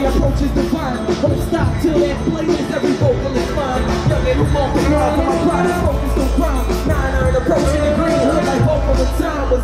my approach is divine Won't stop till that plate is every vocal is mine Young and who won't be mine, my pride is focused on crime. Nine earned approaching the green hood like hope for the time.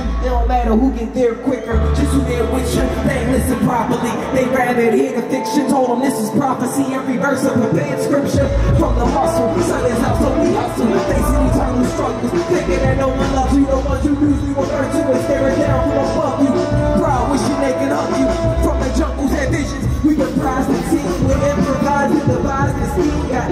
It don't matter who get there quicker. Just who there with you, they listen properly. They rather hear the fiction. Told them this is prophecy, every verse of bad scripture. From the muscle, son is out, so we hustle. Facing eternal struggles, thinking that no one loves you. The ones you usually learn to is staring down from above you. Proud, wishing they can hug you. From the jungles and visions, we comprise the team. We improvise, we devise the scheme. Got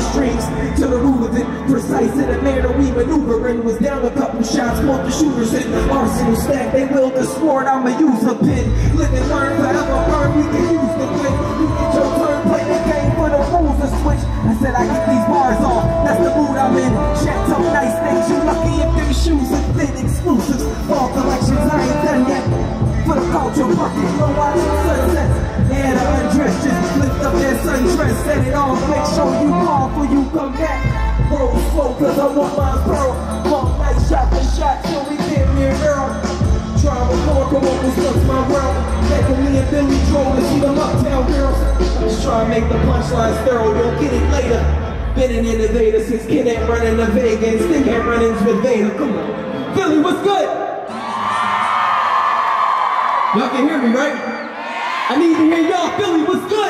the streams to the root of it. Precise in the manner we maneuvering. Was down a couple shots, more the shooters in arsenal stack. They will the sword, I'ma use a pin. Live and learn, forever learn. We can use the win. You get your turn, play the game for the rules to switch. I said I get these bars off. That's the mood I'm in. Chateau nice things. You lucky if them shoes are thin exclusives. Fall collections, I ain't done yet. For the culture bucket, go watch sunsets. Yeah, the undress, just lift up that sundress, set it off, make come back. Roll slow, cause I want my pearl. Long night, shot for shot, till we get near girl. Try before, come on, this looks my world. Making me and Billy Joel to see them uptown girls. Just try to make the punchlines thorough, you'll get it later. Been an innovator since Kid ain't running to Vegas, stick ain't running with Vader. Come on. Philly, what's good? Y'all can hear me, right? I need to hear y'all. Philly, what's good?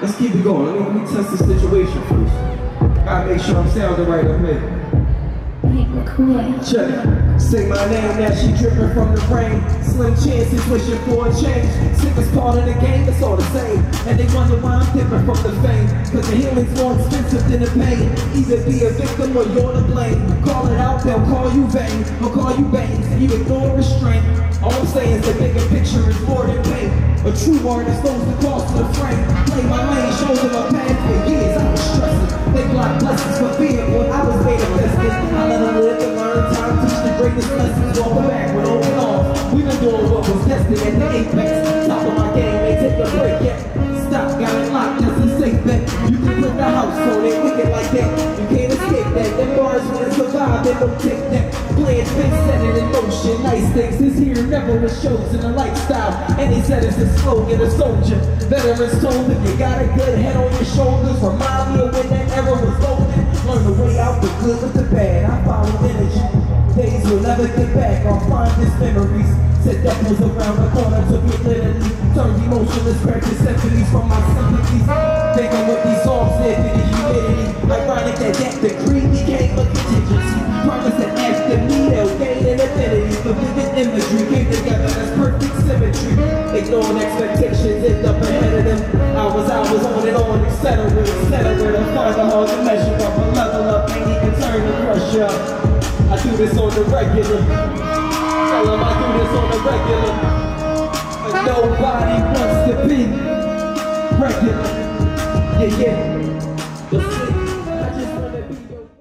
Let's keep it going. Let me, test the situation first. Gotta make sure I'm sounding right up here. Check. Say my name, now she dripping from the rain. Slim chances, wishing for a change. Sickest part of the game, it's all the same. And they wonder why I'm different from the fame. Cause the healing's more expensive than the pain. Either be a victim or you're to blame. Call it out, they'll call you vain. Or call you bangs, and you ignore restraint. All I'm saying is the bigger picture is more than pain. A true artist knows the cost of the frame. Play my lane, shows them a path for years. I was stressing. They block blessings for fear, but I was made of this. I let them live and learn. Time teach the greatest lessons. Walk back with open arms. We've been doing what was tested at the apex. They don't take that. Plans been set in motion. Nice things this here never was chosen a lifestyle. And they said it's a slogan, a soldier. Veterans told if you got a good head on your shoulders, remind me of when that era was golden. Learn the way out the good with the bad. I follow energy. Days will never get back. Our fondest memories. Said that was around the corner, took it literally. Turned emotionless, practice symphonies from my sympathies. Thinking what these songs did to the humidity. Ironic that that decree became a expectations, end up ahead of them. Hours, hours on and on, etc. etc. The hard to measure up, a level up, ain't even turn to crush up. I do this on the regular. Tell them I do this on the regular. But nobody wants to be regular. Yeah, yeah.